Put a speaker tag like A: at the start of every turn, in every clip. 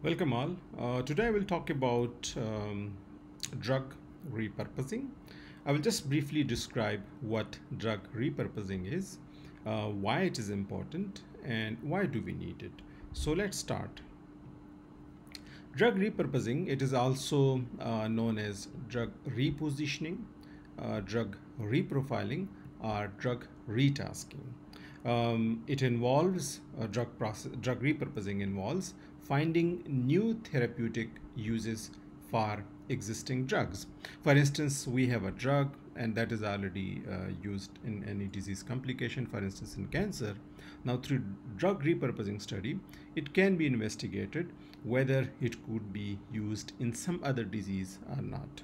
A: Welcome all. Uh, today I will talk about um, drug repurposing. I will just briefly describe what drug repurposing is, uh, why it is important, and why do we need it. So let's start. Drug repurposing, it is also uh, known as drug repositioning, uh, drug reprofiling, or drug retasking. Um, it involves uh, drug process, drug repurposing involves finding new therapeutic uses for existing drugs. For instance, we have a drug and that is already uh, used in any disease complication, for instance, in cancer. Now, through drug repurposing study, it can be investigated whether it could be used in some other disease or not.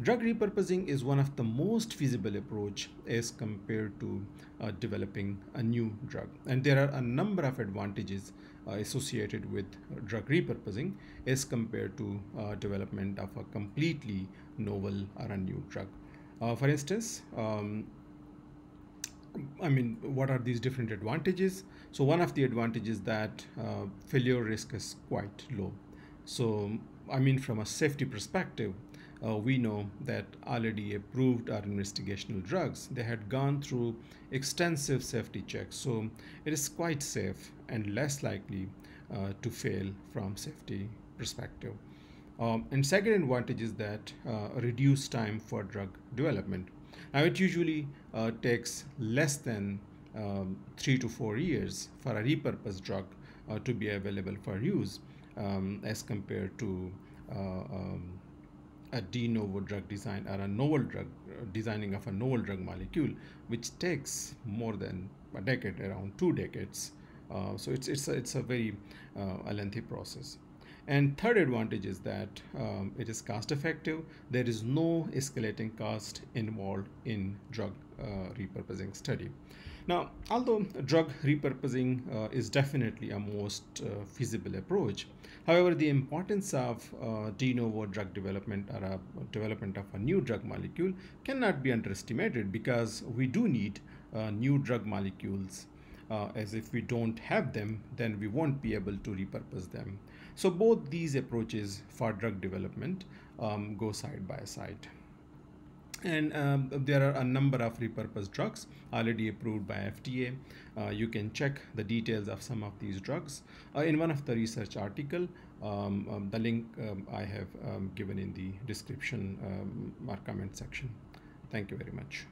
A: Drug repurposing is one of the most feasible approach as compared to uh, developing a new drug. And there are a number of advantages uh, associated with drug repurposing as compared to uh, development of a completely novel or a new drug. Uh, for instance, um, I mean, what are these different advantages? So one of the advantages that uh, failure risk is quite low. So I mean, from a safety perspective, uh, we know that already approved or investigational drugs. They had gone through extensive safety checks so it is quite safe and less likely uh, to fail from safety perspective. Um, and second advantage is that uh, reduced time for drug development. Now it usually uh, takes less than um, three to four years for a repurposed drug uh, to be available for use um, as compared to uh, um, a de novo drug design or a novel drug uh, designing of a novel drug molecule which takes more than a decade around two decades. Uh, so it's it's a, it's a very uh, lengthy process. And third advantage is that um, it is cost effective. There is no escalating cost involved in drug uh, repurposing study now, although drug repurposing uh, is definitely a most uh, feasible approach, however, the importance of uh, de novo drug development or a development of a new drug molecule cannot be underestimated because we do need uh, new drug molecules. Uh, as if we don't have them, then we won't be able to repurpose them. So both these approaches for drug development um, go side by side and um, there are a number of repurposed drugs already approved by FDA. Uh, you can check the details of some of these drugs uh, in one of the research article. Um, um, the link um, I have um, given in the description um, or comment section. Thank you very much.